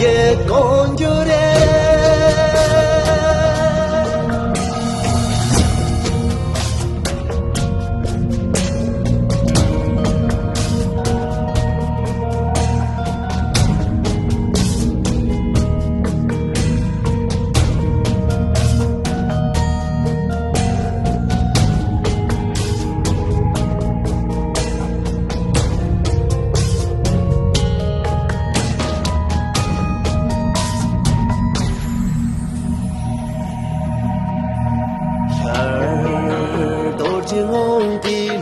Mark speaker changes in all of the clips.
Speaker 1: về con với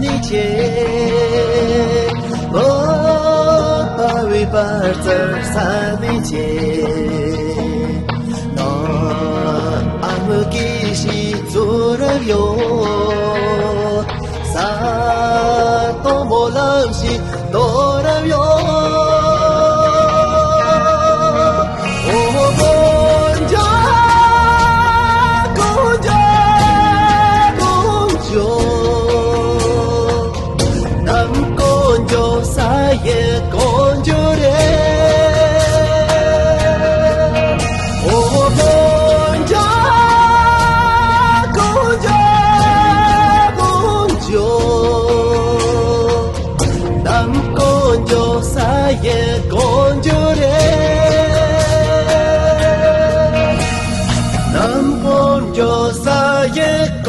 Speaker 1: nicie Odpały parcer amu Sa tomolam ये